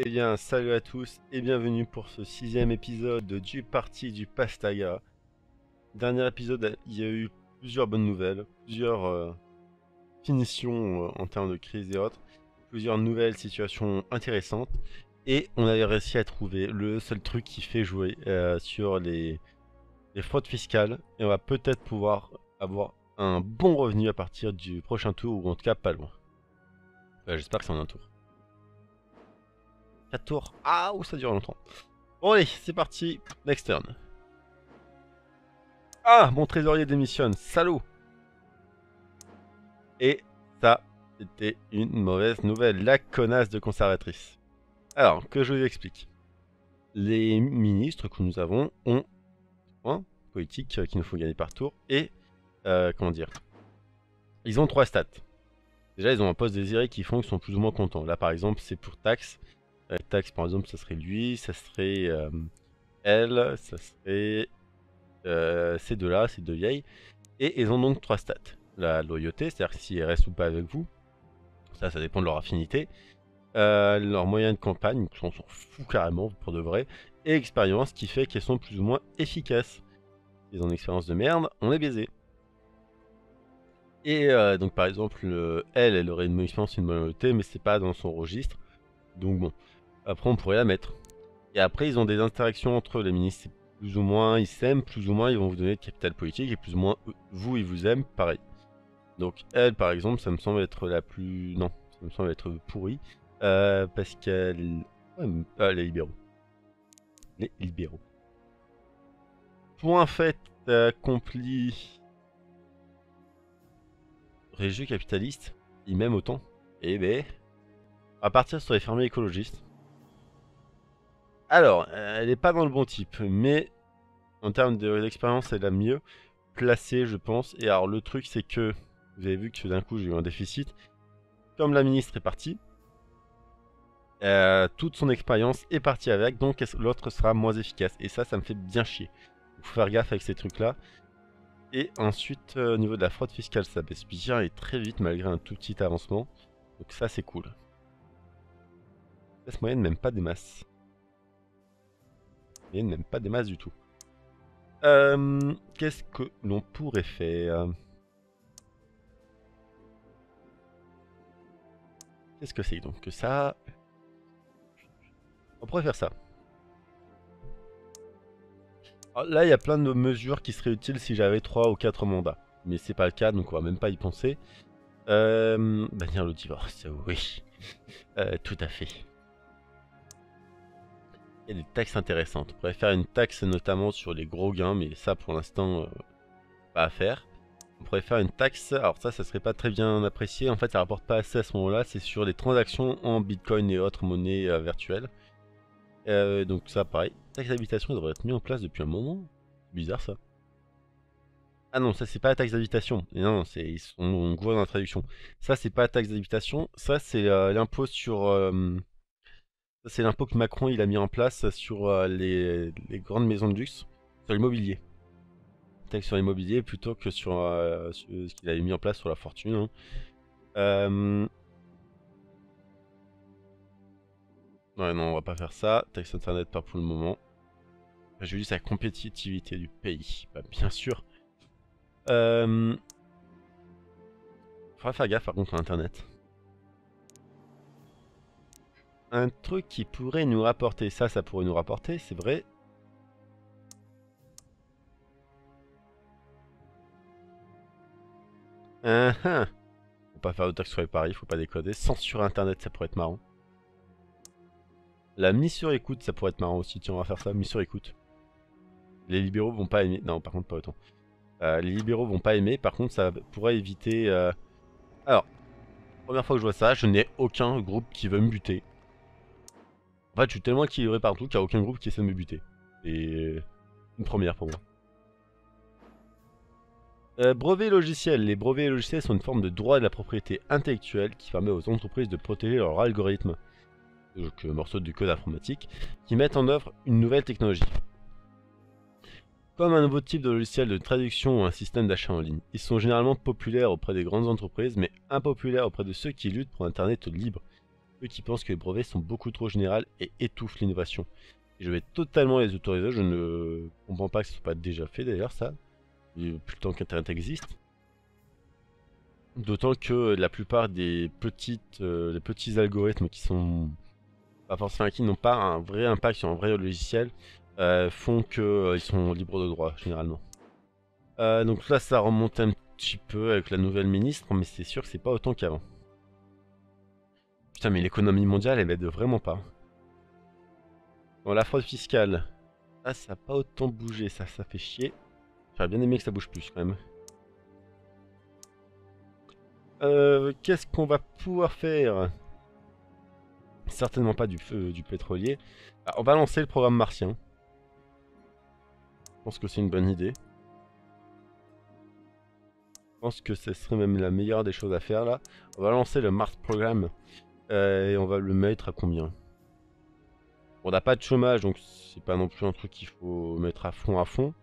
Eh bien, salut à tous et bienvenue pour ce sixième épisode du Parti du Pastaga. Dernier épisode, il y a eu plusieurs bonnes nouvelles, plusieurs euh, finitions euh, en termes de crise et autres, plusieurs nouvelles situations intéressantes, et on avait réussi à trouver le seul truc qui fait jouer euh, sur les, les fraudes fiscales, et on va peut-être pouvoir avoir un bon revenu à partir du prochain tour, ou en tout cas pas loin. J'espère que c'est en un tour. 4 tours. Ah, ou ça dure longtemps. Bon allez, c'est parti. Next turn. Ah, mon trésorier démissionne. Salaud. Et ça, c'était une mauvaise nouvelle. La connasse de conservatrice. Alors, que je vous explique. Les ministres que nous avons ont un politique qu'il nous faut gagner par tour. Et, euh, comment dire Ils ont trois stats. Déjà, ils ont un poste désiré qui font qu'ils sont plus ou moins contents. Là, par exemple, c'est pour taxe. Euh, taxe, par exemple, ça serait lui, ça serait euh, elle, ça serait euh, ces deux-là, ces deux vieilles. Et ils ont donc trois stats. La loyauté, c'est-à-dire si elles restent ou pas avec vous. Ça, ça dépend de leur affinité. leur moyen de campagne, on s'en fout carrément pour de vrai. Et expérience, qui fait qu'elles sont plus ou moins efficaces. Ils ont une expérience de merde, on est baisé. Et euh, donc par exemple, elle, elle aurait une expérience, une loyauté, mais c'est pas dans son registre. Donc bon, après on pourrait la mettre. Et après ils ont des interactions entre les ministres, plus ou moins ils s'aiment, plus ou moins ils vont vous donner de capital politique, et plus ou moins vous ils vous aiment, pareil. Donc elle par exemple, ça me semble être la plus... Non, ça me semble être pourrie. Euh, parce qu'elle... Ouais, les libéraux. Les libéraux. Point fait accompli religieux capitaliste, il m'aime autant. Eh ben, à partir sur les fermiers écologistes. Alors, elle n'est pas dans le bon type, mais en termes d'expérience, elle est la mieux placée, je pense. Et alors, le truc, c'est que vous avez vu que d'un coup, j'ai eu un déficit. Comme la ministre est partie, euh, toute son expérience est partie avec, donc l'autre sera moins efficace? Et ça, ça me fait bien chier. Il faut faire gaffe avec ces trucs-là. Et ensuite, euh, au niveau de la fraude fiscale, ça baisse bien et très vite malgré un tout petit avancement. Donc ça, c'est cool. La moyenne même pas des masses. Moyenne même pas des masses du tout. Euh, Qu'est-ce que l'on pourrait faire? Qu'est-ce que c'est donc que ça? On pourrait faire ça. Ah, là, il y a plein de mesures qui seraient utiles si j'avais 3 ou 4 mandats. Mais c'est pas le cas, donc on va même pas y penser. Euh, bannir le divorce, oui. Euh, tout à fait. Des taxes intéressantes. On pourrait faire une taxe notamment sur les gros gains, mais ça pour l'instant, euh, pas à faire. On pourrait faire une taxe, alors ça, ça serait pas très bien apprécié. En fait, ça rapporte pas assez à ce moment-là. C'est sur les transactions en bitcoin et autres monnaies virtuelles. donc ça, pareil taxe d'habitation devrait être mis en place depuis un moment. Bizarre ça. Ah non, ça c'est pas la taxe d'habitation. Non, c'est on, voit dans la traduction. Ça c'est pas la taxe d'habitation. Ça c'est euh, l'impôt sur. Euh, c'est l'impôt que Macron il a mis en place sur euh, les, grandes maisons de luxe, sur l'immobilier. Taxe sur l'immobilier plutôt que sur, ce qu'il avait mis en place sur la fortune. Hein. Ouais, non, on va pas faire ça. Taxe internet pas pour le moment. Je dis la compétitivité du pays. Bah, bien sûr. Euh... Faudra faire gaffe par contre à internet. Un truc qui pourrait nous rapporter, ça, ça pourrait nous rapporter, c'est vrai. Uh -huh. Faut pas faire de taxe sur les paris, faut pas décoder. Censurer internet, ça pourrait être marrant. La mise sur écoute, ça pourrait être marrant aussi. Tiens, on va faire ça, mise sur écoute. Les libéraux vont pas aimer. Non, par contre, pas autant. Euh, les libéraux vont pas aimer. Par contre, ça pourrait éviter. Euh, alors, première fois que je vois ça, je n'ai aucun groupe qui veut me buter. En fait, je suis tellement équilibré partout qu'il n'y a aucun groupe qui essaie de me buter. Et une première pour moi. Euh, brevets logiciels. Les brevets logiciels sont une forme de droit de la propriété intellectuelle qui permet aux entreprises de protéger leur algorithme, donc morceaux du code informatique, qui mettent en œuvre une nouvelle technologie. Comme un nouveau type de logiciel de traduction ou un système d'achat en ligne, ils sont généralement populaires auprès des grandes entreprises, mais impopulaires auprès de ceux qui luttent pour Internet libre. Qui pensent que les brevets sont beaucoup trop généraux et étouffent l'innovation. Je vais totalement les autoriser, je ne comprends pas que ce soit pas déjà fait d'ailleurs ça, plus le temps qu'Internet existe. D'autant que la plupart des petites, euh, petits algorithmes qui sont pas forcément qui n'ont pas un vrai impact sur un vrai logiciel euh, font qu'ils euh, sont libres de droit généralement. donc là ça remonte un petit peu avec la nouvelle ministre, mais c'est sûr que c'est pas autant qu'avant. Putain mais l'économie mondiale elle m'aide vraiment pas. Bon la fraude fiscale, ça ça a pas autant bougé, ça ça fait chier. J'aurais bien aimé que ça bouge plus quand même. Euh, qu'est-ce qu'on va pouvoir faire? Certainement pas du, du pétrolier. Ah, on va lancer le programme martien. Je pense que c'est une bonne idée. Je pense que ce serait même la meilleure des choses à faire là. On va lancer le Mars Programme. Euh, et on va le mettre à combien? On n'a pas de chômage, donc c'est pas non plus un truc qu'il faut mettre à fond à fond.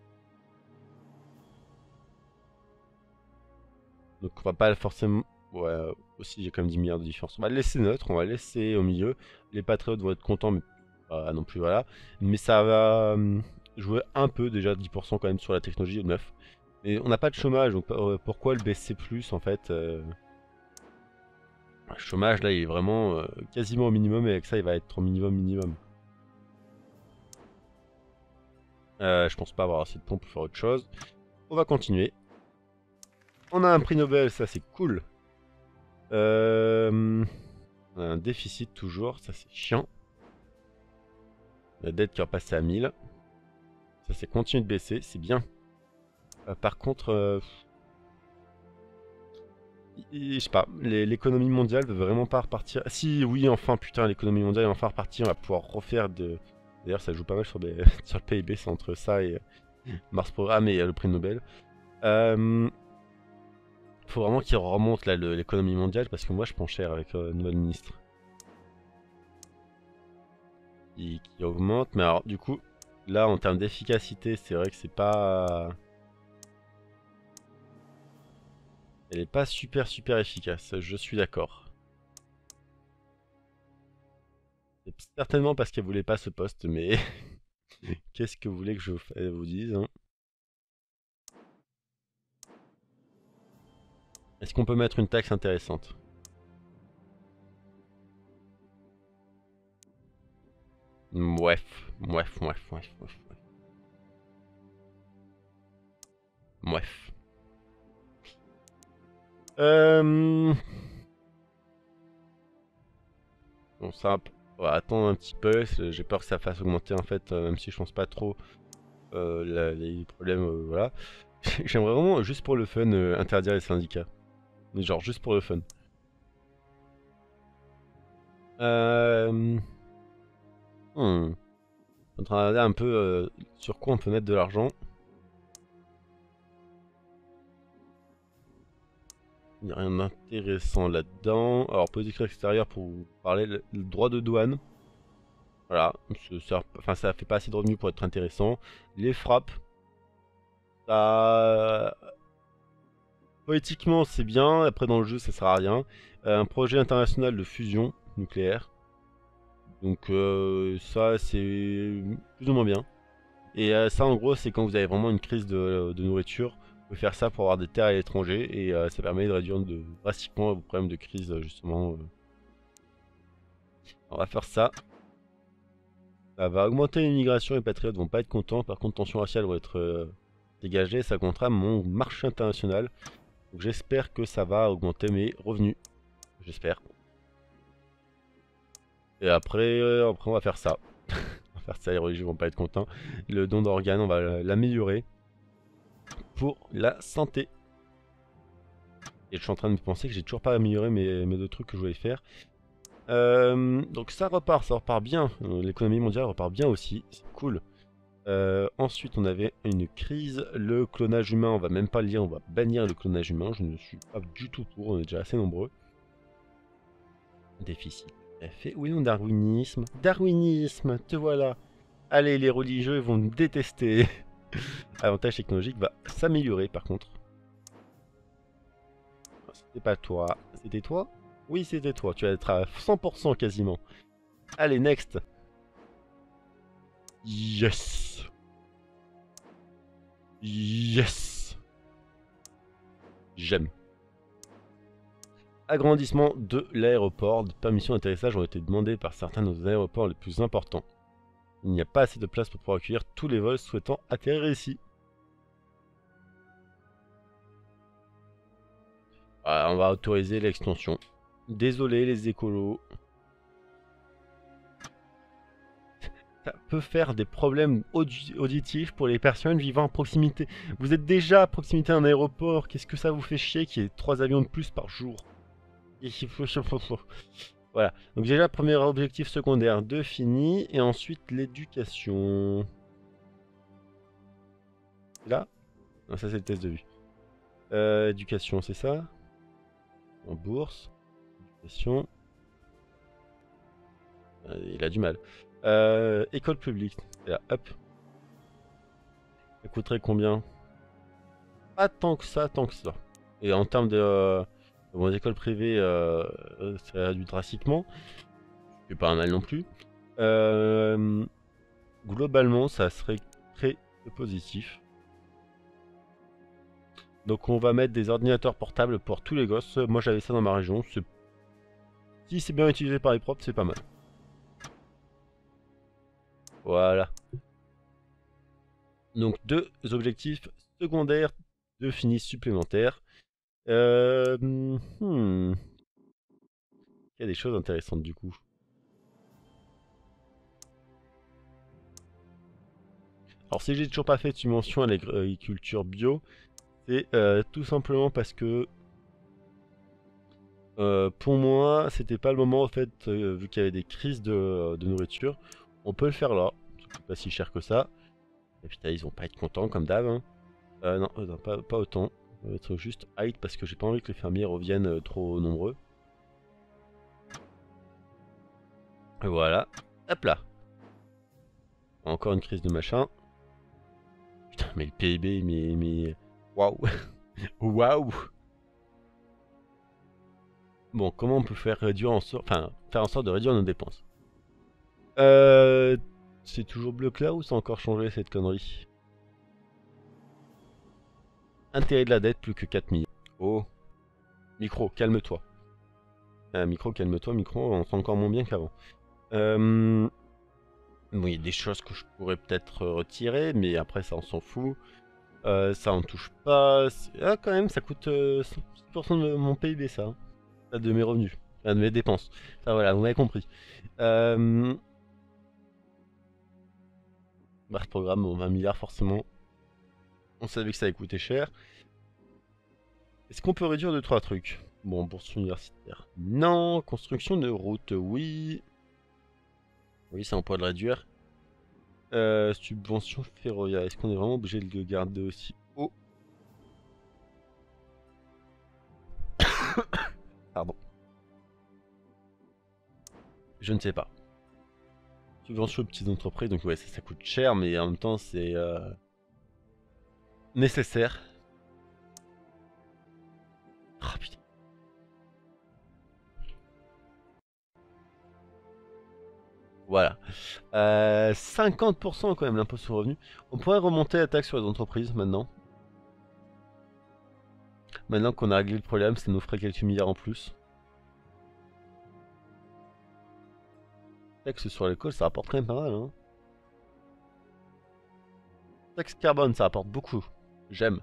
Donc on va pas forcément... Ouais, aussi j'ai quand même 10 milliards de différence. On va laisser neutre, on va laisser au milieu. Les patriotes vont être contents, mais pas non plus, voilà. Mais ça va hum, jouer un peu, déjà 10% quand même sur la technologie de 9. Mais on n'a pas de chômage, donc euh, pourquoi le baisser plus en fait euh? Le chômage là il est vraiment euh, quasiment au minimum et avec ça il va être au minimum minimum. je pense pas avoir assez de pompes pour faire autre chose. On va continuer. On a un prix Nobel, ça c'est cool. Euh, on a un déficit toujours, ça c'est chiant. La dette qui est repassée à 1000. Ça c'est continue de baisser, c'est bien. Euh, par contre, euh, je sais pas, l'économie mondiale veut vraiment pas repartir. Si, oui, enfin, putain, l'économie mondiale va enfin repartir, on va pouvoir refaire de... D'ailleurs, ça joue pas mal sur, sur le PIB, c'est entre ça et Mars Programme et le prix Nobel. Euh, faut vraiment qu'il remonte l'économie mondiale parce que moi je prends cher avec euh, nouvelle ministre. Qui, augmente, mais alors du coup, là en termes d'efficacité, c'est vrai que c'est pas. Elle est pas super super efficace, je suis d'accord. C'est certainement parce qu'elle voulait pas ce poste, mais qu'est-ce que vous voulez que je vous dise hein? Est-ce qu'on peut mettre une taxe intéressante? Bref, bref, bref, bref, bref. Bref. Euh... Bon, ça, on va attendre un petit peu. J'ai peur que ça fasse augmenter en fait, euh, même si je pense pas trop euh, les problèmes. Euh, voilà. J'aimerais vraiment, juste pour le fun, interdire les syndicats. Mais genre juste pour le fun. Euh... Hmm. On de regarder un peu sur quoi on peut mettre de l'argent. N'y a rien d'intéressant là-dedans. Alors, politique extérieure pour vous parler, le, droit de douane. Voilà, ça, enfin, fait pas assez de revenus pour être intéressant. Les frappes. Ça Politiquement, c'est bien. Après, dans le jeu, ça sert à rien. Euh, un projet international de fusion nucléaire. Donc, euh, ça, c'est plus ou moins bien. Et euh, ça, en gros, c'est quand vous avez vraiment une crise de, nourriture. Pouvez faire ça pour avoir des terres à l'étranger. Et ça permet de réduire de, drastiquement vos problèmes de crise, justement. On va faire ça. Ça va augmenter l'immigration. Les patriotes vont pas être contents. Par contre, tension raciale va être dégagée. Ça comptera mon marché international j'espère que ça va augmenter mes revenus. J'espère. Et après, euh, après on va faire ça. on va faire ça, les religieux vont pas être contents. Le don d'organes, on va l'améliorer pour la santé. Et je suis en train de penser que j'ai toujours pas amélioré mes, mes deux trucs que je voulais faire. Euh, donc ça repart, ça repart bien. L'économie mondiale repart bien aussi. C'est cool. Euh, ensuite, on avait une crise. Le clonage humain, on va même pas le lire, on va bannir le clonage humain. Je ne suis pas du tout pour, on est déjà assez nombreux. Déficit. Fait. Oui, on darwinisme. Darwinisme, te voilà. Allez, les religieux vont nous détester. Avantage technologique va s'améliorer par contre. C'était pas toi. C'était toi? Oui, c'était toi. Tu vas être à 100% quasiment. Allez, next. Yes. Yes. J'aime. Agrandissement de l'aéroport. Des permissions d'atterrissage ont été demandées par certains de nos aéroports les plus importants. Il n'y a pas assez de place pour pouvoir accueillir tous les vols souhaitant atterrir ici. Ah, on va autoriser l'extension. Désolé les écolos. Ça peut faire des problèmes auditifs pour les personnes vivant à proximité. Vous êtes déjà à proximité d'un aéroport. Qu'est-ce que ça vous fait chier qu'il y ait trois avions de plus par jour? Voilà. Donc déjà, premier objectif secondaire de fini. Et ensuite, l'éducation. Là? Non, ça c'est le test de vue. Euh, éducation, c'est ça? En bourse. Éducation. Euh, il a du mal. Euh, école publique. Là, hop. Ça coûterait combien? Pas tant que ça, tant que ça. Et en termes de... Euh, bon, écoles privées, euh, ça réduit drastiquement. C'est pas mal non plus. Euh, globalement, ça serait très positif. Donc on va mettre des ordinateurs portables pour tous les gosses. Moi j'avais ça dans ma région. Si c'est bien utilisé par les propres, c'est pas mal. Voilà. Donc deux objectifs secondaires de finis supplémentaires. Euh, hmm. Il y a des choses intéressantes du coup. Alors si j'ai toujours pas fait une mention à l'agriculture bio, c'est euh, tout simplement parce que euh, pour moi, c'était pas le moment en fait, vu qu'il y avait des crises de nourriture, on peut le faire là. C'est pas si cher que ça. Et putain, ils vont pas être contents comme d'hab. Hein. Euh, non, euh, pas, autant. Va être juste height parce que j'ai pas envie que les fermiers reviennent euh, trop nombreux. voilà. Hop là. Encore une crise de machin. Putain, mais le PIB, mais... mais... Waouh Waouh Bon, comment on peut faire réduire en sorte... Enfin, faire en sorte de réduire nos dépenses? Euh, c'est toujours bleu clair ou a encore changé cette connerie? Intérêt de la dette, plus que 4 millions. Oh. Micro, calme-toi. Euh, micro, calme-toi. Micro, on sent encore moins bien qu'avant. Euh... Bon, il y a des choses que je pourrais peut-être retirer, mais après ça on s'en fout. Euh, ça on touche pas. Ah, quand même, ça coûte 6% euh, de mon PIB, ça. Hein. De mes revenus. de mes dépenses. Ça voilà, vous m'avez compris. Euh... Bah, programme, 20 milliards forcément. On savait que ça allait coûter cher. Est-ce qu'on peut réduire 2-3 trucs? Bon, bourse universitaire. Non. Construction de route, oui. Oui, ça on pourrait le réduire. Euh, subvention ferroviaire. Est-ce qu'on est vraiment obligé de le garder aussi haut? Pardon. Je ne sais pas. Subvention aux petites entreprises, donc ouais, ça, coûte cher, mais en même temps, c'est euh, nécessaire. Oh, putain. Voilà. 50% euh, quand même l'impôt sur le revenu. On pourrait remonter la taxe sur les entreprises maintenant. Maintenant qu'on a réglé le problème, ça nous ferait quelques milliards en plus. Taxe sur l'école, ça rapporte quand même pas mal. Hein. Taxe carbone, ça rapporte beaucoup. J'aime.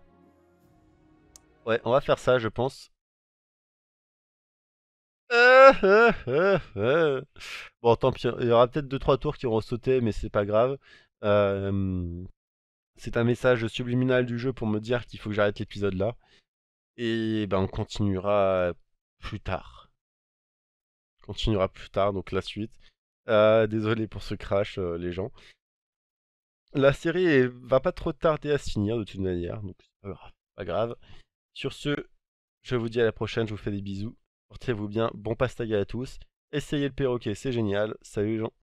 Ouais, on va faire ça, je pense. Bon, tant pis. Il y aura peut-être 2-3 tours qui auront sauté, mais c'est pas grave. Euh, c'est un message subliminal du jeu pour me dire qu'il faut que j'arrête l'épisode là. Et ben, on continuera plus tard. On continuera plus tard, donc la suite. Euh, désolé pour ce crash, euh, les gens. La série va pas trop tarder à se finir de toute manière, donc c'est pas grave. Sur ce, je vous dis à la prochaine, je vous fais des bisous. Portez-vous bien, bon pastaga à tous. Essayez le perroquet, c'est génial. Salut les gens.